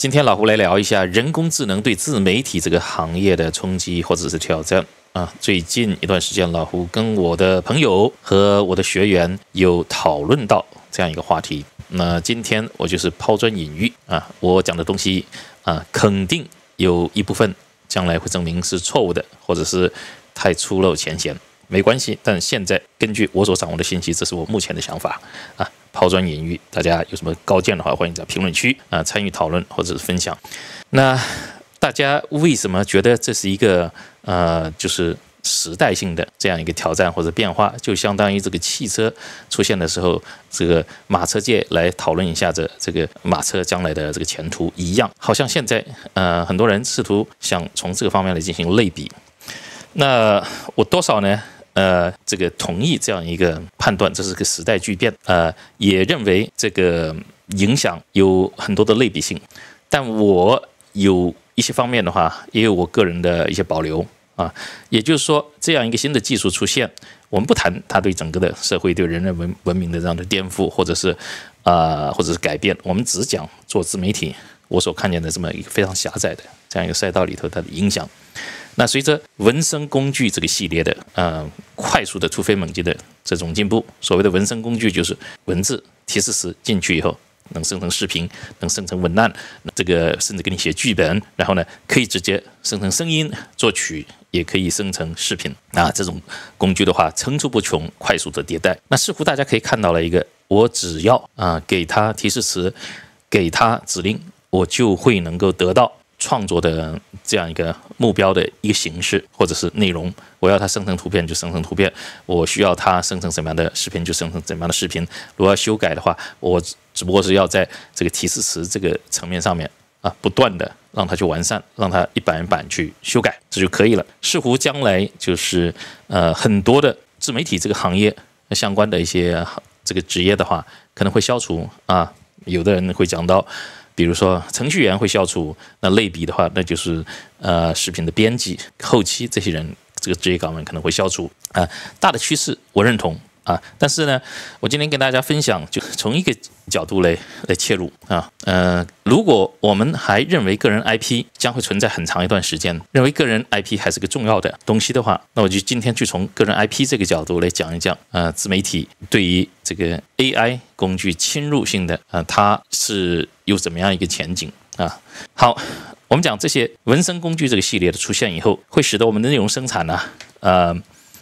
今天老胡来聊一下人工智能对自媒体这个行业的冲击或者是挑战啊。最近一段时间，老胡跟我的朋友和我的学员有讨论到这样一个话题。那今天我就是抛砖引玉啊，我讲的东西啊，肯定有一部分将来会证明是错误的，或者是太粗陋浅显，没关系。但现在根据我所掌握的信息，这是我目前的想法啊。抛砖引玉，大家有什么高见的话，欢迎在评论区啊参与讨论或者是分享。那大家为什么觉得这是一个呃，就是时代性的这样一个挑战或者变化？就相当于这个汽车出现的时候，这个马车界来讨论一下这这个马车将来的这个前途一样。好像现在呃，很多人试图想从这个方面来进行类比。那我多少呢？呃，这个同意这样一个判断，这是个时代巨变。呃，也认为这个影响有很多的类比性，但我有一些方面的话，也有我个人的一些保留啊。也就是说，这样一个新的技术出现，我们不谈它对整个的社会、对人类文文明的这样的颠覆，或者是啊，或者是改变，我们只讲做自媒体，我所看见的这么一个非常狭窄的这样一个赛道里头它的影响。那随着文生工具这个系列的呃快速的突飞猛进的这种进步，所谓的文生工具就是文字提示词进去以后能生成视频，能生成文案，这个甚至给你写剧本，然后呢可以直接生成声音作曲，也可以生成视频啊。这种工具的话层出不穷，快速的迭代。那似乎大家可以看到了一个，我只要啊给他提示词，给他指令，我就会能够得到。创作的这样一个目标的一个形式或者是内容，我要它生成图片就生成图片，我需要它生成什么样的视频就生成怎么样的视频。如果要修改的话，我只不过是要在这个提示词这个层面上面啊，不断的让它去完善，让它一版一版去修改，这就可以了。似乎将来就是呃很多的自媒体这个行业相关的一些这个职业的话，可能会消除啊。有的人会讲到。比如说程序员会消除，那类比的话，那就是呃视频的编辑、后期这些人这个职业岗位可能会消除啊。大的趋势我认同啊，但是呢，我今天跟大家分享，就从一个角度来来切入啊。呃，如果我们还认为个人 IP 将会存在很长一段时间，认为个人 IP 还是个重要的东西的话，那我就今天就从个人 IP 这个角度来讲一讲呃自媒体对于这个 AI 工具侵入性的啊，它是。有怎么样一个前景啊？好，我们讲这些文生工具这个系列的出现以后，会使得我们的内容生产呢，呃，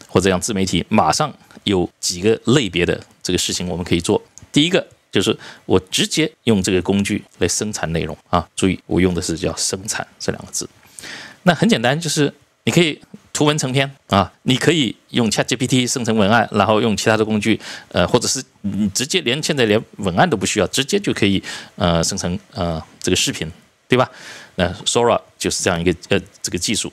或者让自媒体马上有几个类别的这个事情我们可以做。第一个就是我直接用这个工具来生产内容啊，注意我用的是叫生产这两个字。那很简单，就是你可以。图文成篇啊，你可以用 ChatGPT 生成文案，然后用其他的工具，呃，或者是你直接连现在连文案都不需要，直接就可以呃生成呃这个视频，对吧？那 Sora 就是这样一个呃这个技术。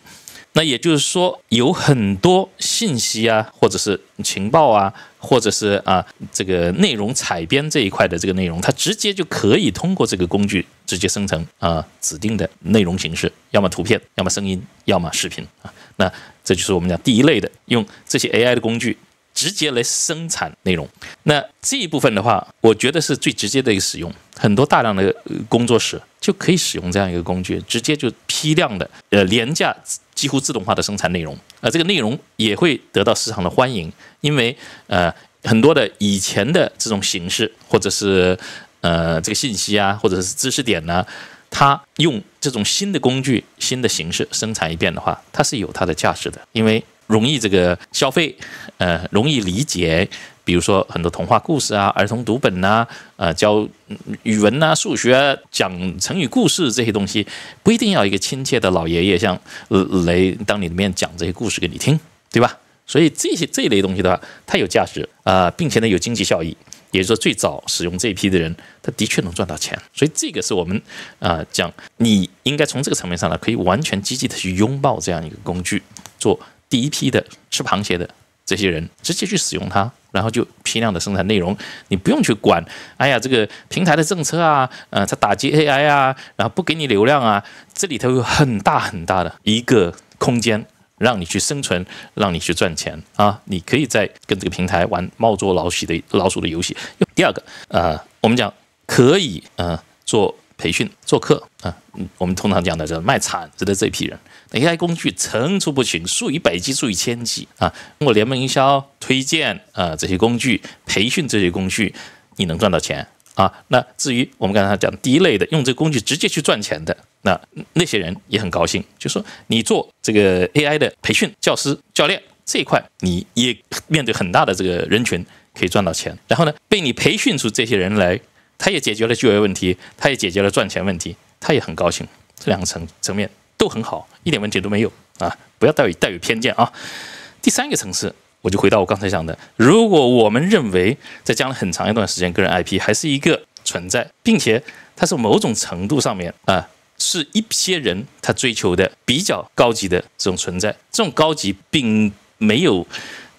那也就是说，有很多信息啊，或者是情报啊，或者是啊这个内容采编这一块的这个内容，它直接就可以通过这个工具直接生成啊指定的内容形式，要么图片，要么声音，要么视频啊。那这就是我们讲第一类的，用这些 AI 的工具直接来生产内容。那这一部分的话，我觉得是最直接的一个使用，很多大量的工作室就可以使用这样一个工具，直接就批量的、呃廉价、几乎自动化的生产内容。呃，这个内容也会得到市场的欢迎，因为呃很多的以前的这种形式，或者是呃这个信息啊，或者是知识点呢。它用这种新的工具、新的形式生产一遍的话，它是有它的价值的，因为容易这个消费，呃，容易理解。比如说很多童话故事啊、儿童读本呐，呃，教语文呐、数学、讲成语故事这些东西，不一定要一个亲切的老爷爷像来当你的面讲这些故事给你听，对吧？所以这些这一类东西的话，它有价值啊，并且呢有经济效益。也就是说，最早使用这一批的人，他的确能赚到钱，所以这个是我们啊讲，你应该从这个层面上呢，可以完全积极的去拥抱这样一个工具，做第一批的吃螃蟹的这些人，直接去使用它，然后就批量的生产内容，你不用去管，哎呀，这个平台的政策啊，呃，它打击 AI 啊，然后不给你流量啊，这里头有很大很大的一个空间。让你去生存，让你去赚钱啊！你可以在跟这个平台玩猫捉老鼠的老鼠的游戏。第二个，呃，我们讲可以呃做培训做课啊，我们通常讲的叫卖铲子的这批人，AI 工具层出不穷，数以百计、数以千计啊。通过联盟营销、推荐啊这些工具、培训这些工具，你能赚到钱啊。那至于我们刚才讲第一类的，用这工具直接去赚钱的，那那些人也很高兴，就说你做这个 AI 的培训、教师、教练这一块，你也面对很大的这个人群。可以赚到钱，然后呢，被你培训出这些人来，他也解决了就业问题，他也解决了赚钱问题，他也很高兴。这两个层层面都很好，一点问题都没有啊！不要带有带有偏见啊。第三个层次，我就回到我刚才讲的，如果我们认为在将来很长一段时间，个人 IP 还是一个存在，并且它是某种程度上面啊，是一些人他追求的比较高级的这种存在，这种高级并没有。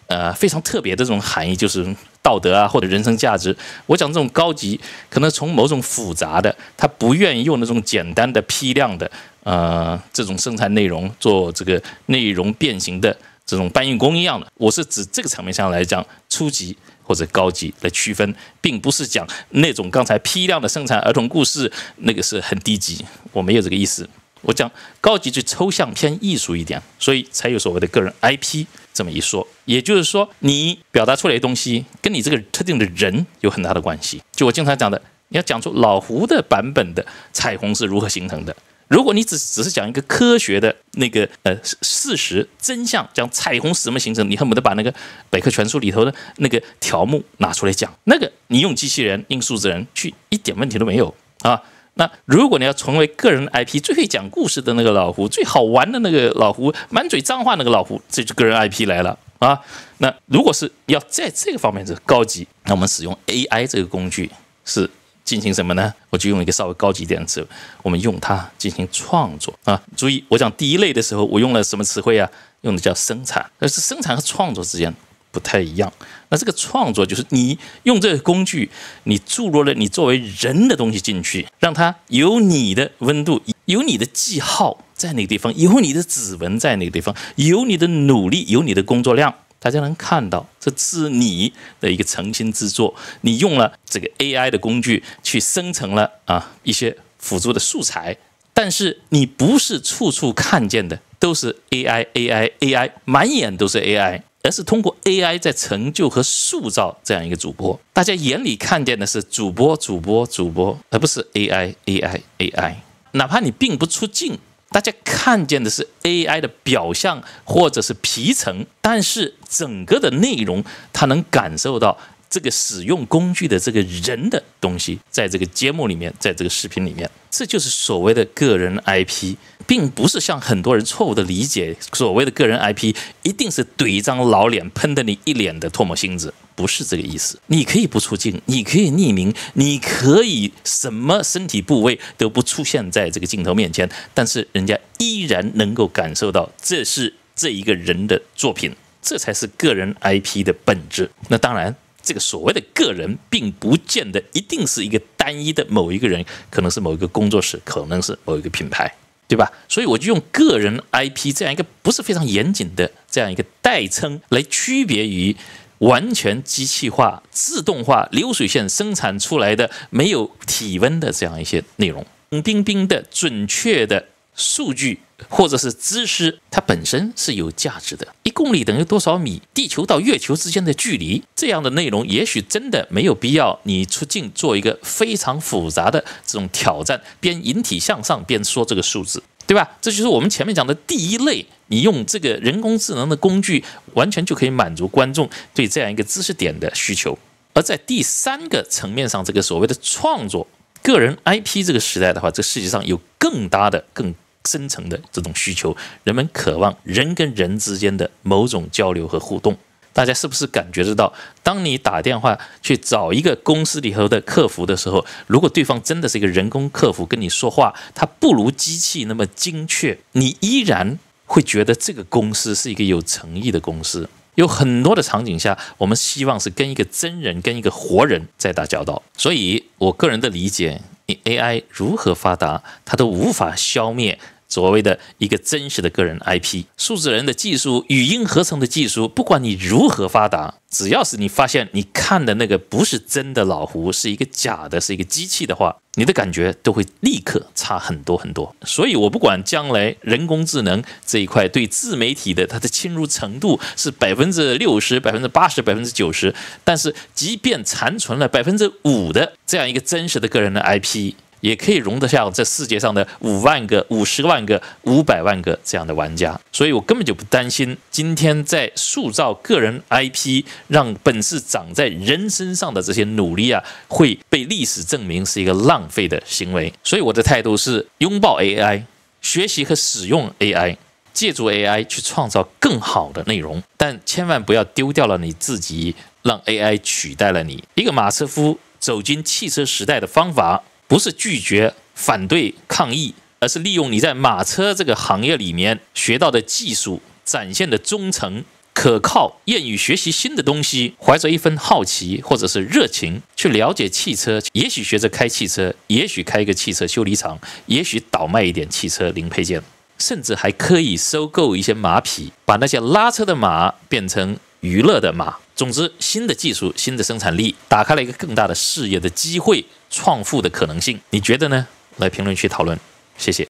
呃，非常特别的这种含义就是道德啊，或者人生价值。我讲这种高级，可能从某种复杂的，他不愿意用那种简单的批量的，呃，这种生产内容做这个内容变形的这种搬运工一样的。我是指这个层面上来讲，初级或者高级来区分，并不是讲那种刚才批量的生产儿童故事那个是很低级，我没有这个意思。我讲高级就抽象偏艺术一点，所以才有所谓的个人 IP。这么一说，也就是说，你表达出来的东西跟你这个特定的人有很大的关系。就我经常讲的，你要讲出老胡的版本的彩虹是如何形成的。如果你只只是讲一个科学的那个呃事实真相，讲彩虹是怎么形成，你恨不得把那个百科全书里头的那个条目拿出来讲，那个你用机器人、用数字人去一点问题都没有啊。那如果你要成为个人 IP 最会讲故事的那个老胡，最好玩的那个老胡，满嘴脏话那个老胡，这就个人 IP 来了啊。那如果是要在这个方面是高级，那我们使用 AI 这个工具是进行什么呢？我就用一个稍微高级一点的词，我们用它进行创作啊。注意，我讲第一类的时候，我用了什么词汇啊？用的叫生产，而是生产和创作之间。不太一样，那这个创作就是你用这个工具，你注入了你作为人的东西进去，让它有你的温度，有你的记号在那个地方，有你的指纹在那个地方，有你的努力，有你的工作量，大家能看到，这是你的一个诚心之作。你用了这个 AI 的工具去生成了啊一些辅助的素材，但是你不是处处看见的都是 AI，AI，AI，满眼都是 AI。而是通过 AI 在成就和塑造这样一个主播，大家眼里看见的是主播、主播、主播，而不是 AI、AI、AI。哪怕你并不出镜，大家看见的是 AI 的表象或者是皮层，但是整个的内容，他能感受到。这个使用工具的这个人的东西，在这个节目里面，在这个视频里面，这就是所谓的个人 IP，并不是像很多人错误的理解，所谓的个人 IP 一定是怼一张老脸喷的你一脸的唾沫星子，不是这个意思。你可以不出镜，你可以匿名，你可以什么身体部位都不出现在这个镜头面前，但是人家依然能够感受到这是这一个人的作品，这才是个人 IP 的本质。那当然。这个所谓的个人，并不见得一定是一个单一的某一个人，可能是某一个工作室，可能是某一个品牌，对吧？所以我就用个人 IP 这样一个不是非常严谨的这样一个代称，来区别于完全机器化、自动化、流水线生产出来的没有体温的这样一些内容，冷冰冰的、准确的数据。或者是知识，它本身是有价值的。一公里等于多少米？地球到月球之间的距离，这样的内容也许真的没有必要你出镜做一个非常复杂的这种挑战，边引体向上边说这个数字，对吧？这就是我们前面讲的第一类，你用这个人工智能的工具，完全就可以满足观众对这样一个知识点的需求。而在第三个层面上，这个所谓的创作个人 IP 这个时代的话，这世界上有更大的更。深层的这种需求，人们渴望人跟人之间的某种交流和互动。大家是不是感觉得到？当你打电话去找一个公司里头的客服的时候，如果对方真的是一个人工客服跟你说话，他不如机器那么精确，你依然会觉得这个公司是一个有诚意的公司。有很多的场景下，我们希望是跟一个真人、跟一个活人在打交道。所以我个人的理解，你 AI 如何发达，它都无法消灭。所谓的一个真实的个人 IP。数字人的技术、语音合成的技术，不管你如何发达，只要是你发现你看的那个不是真的老胡，是一个假的，是一个机器的话，你的感觉都会立刻差很多很多。所以我不管将来人工智能这一块对自媒体的它的侵入程度是百分之六十、百分之八十、百分之九十，但是即便残存了百分之五的这样一个真实的个人的 IP。也可以容得下这世界上的五万个、五十万个、五百万个这样的玩家，所以我根本就不担心今天在塑造个人 IP、让本事长在人身上的这些努力啊，会被历史证明是一个浪费的行为。所以我的态度是拥抱 AI，学习和使用 AI，借助 AI 去创造更好的内容，但千万不要丢掉了你自己，让 AI 取代了你。一个马车夫走进汽车时代的方法。不是拒绝、反对、抗议，而是利用你在马车这个行业里面学到的技术，展现的忠诚、可靠，愿意学习新的东西，怀着一份好奇或者是热情去了解汽车。也许学着开汽车，也许开一个汽车修理厂，也许倒卖一点汽车零配件，甚至还可以收购一些马匹，把那些拉车的马变成娱乐的马。总之，新的技术、新的生产力，打开了一个更大的事业的机会、创富的可能性。你觉得呢？来评论区讨论，谢谢。